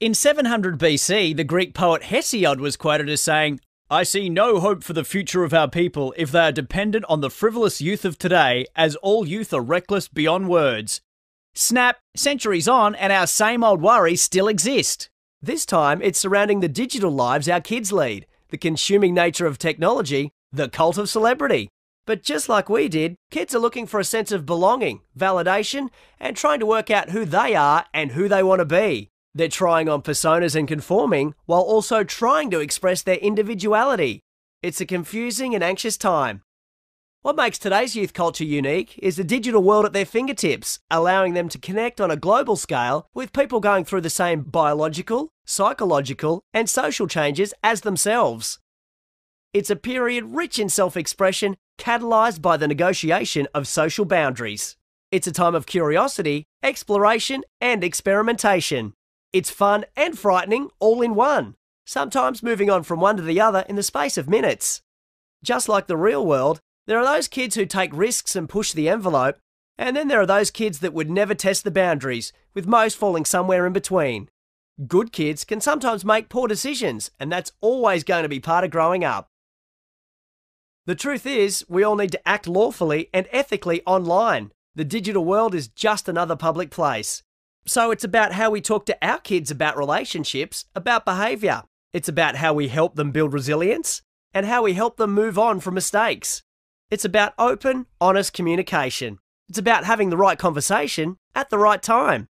In 700 BC, the Greek poet Hesiod was quoted as saying, I see no hope for the future of our people if they are dependent on the frivolous youth of today, as all youth are reckless beyond words. Snap, centuries on, and our same old worries still exist. This time, it's surrounding the digital lives our kids lead, the consuming nature of technology, the cult of celebrity. But just like we did, kids are looking for a sense of belonging, validation, and trying to work out who they are and who they want to be. They're trying on personas and conforming while also trying to express their individuality. It's a confusing and anxious time. What makes today's youth culture unique is the digital world at their fingertips, allowing them to connect on a global scale with people going through the same biological, psychological, and social changes as themselves. It's a period rich in self expression, catalysed by the negotiation of social boundaries. It's a time of curiosity, exploration, and experimentation. It's fun and frightening all in one, sometimes moving on from one to the other in the space of minutes. Just like the real world, there are those kids who take risks and push the envelope, and then there are those kids that would never test the boundaries, with most falling somewhere in between. Good kids can sometimes make poor decisions, and that's always going to be part of growing up. The truth is, we all need to act lawfully and ethically online. The digital world is just another public place. So it's about how we talk to our kids about relationships, about behaviour. It's about how we help them build resilience and how we help them move on from mistakes. It's about open, honest communication. It's about having the right conversation at the right time.